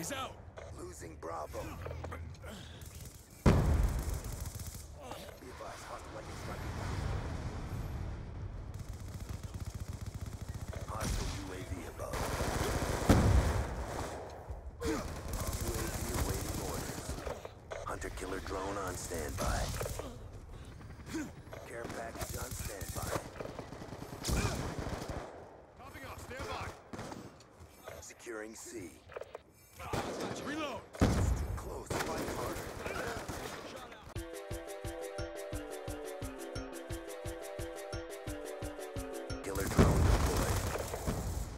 He's out. Losing Bravo. Be advised, hostile lightning striking down. Hostile UAV above. UAV awaiting orders. Hunter-killer drone on standby. Care package on standby. Popping off. Stand by. Securing C. Gotcha.